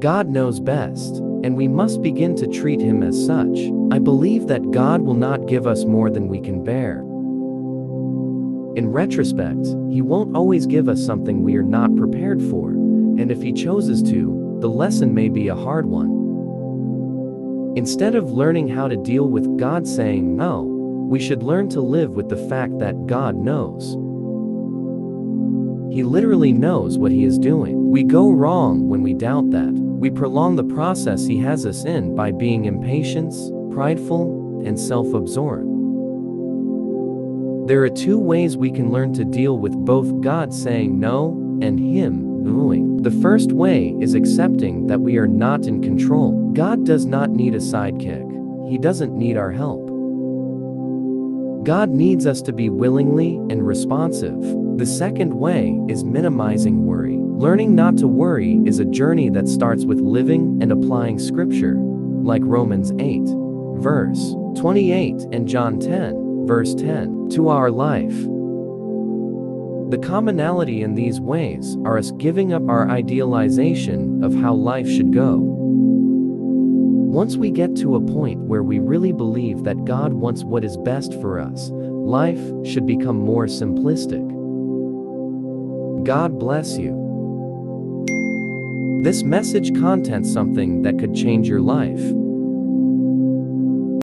God knows best, and we must begin to treat him as such. I believe that God will not give us more than we can bear. In retrospect, he won't always give us something we are not prepared for, and if he chooses to, the lesson may be a hard one. Instead of learning how to deal with God saying no, we should learn to live with the fact that God knows. He literally knows what he is doing. We go wrong when we doubt that. We prolong the process he has us in by being impatient, prideful, and self-absorbed. There are two ways we can learn to deal with both God saying no and him knowing. The first way is accepting that we are not in control. God does not need a sidekick. He doesn't need our help. God needs us to be willingly and responsive. The second way is minimizing worry. Learning not to worry is a journey that starts with living and applying scripture, like Romans 8, verse 28 and John 10, verse 10, to our life. The commonality in these ways are us giving up our idealization of how life should go. Once we get to a point where we really believe that God wants what is best for us, life should become more simplistic. God bless you. This message contents something that could change your life.